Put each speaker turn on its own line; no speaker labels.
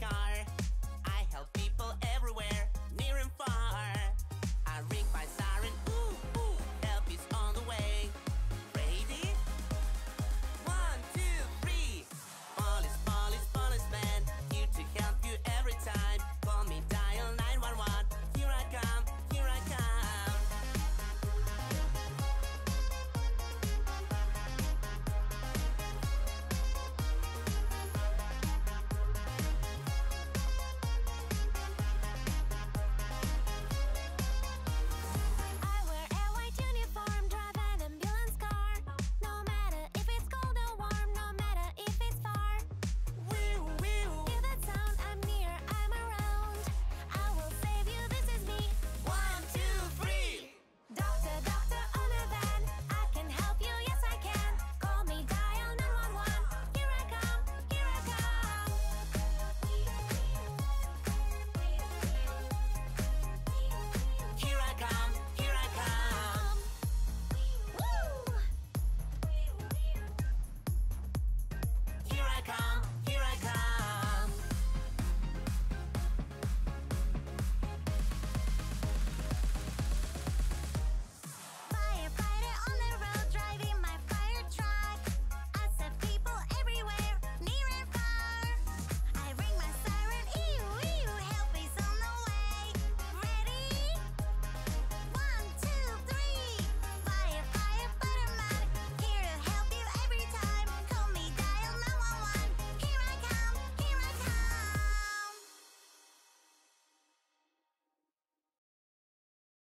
scar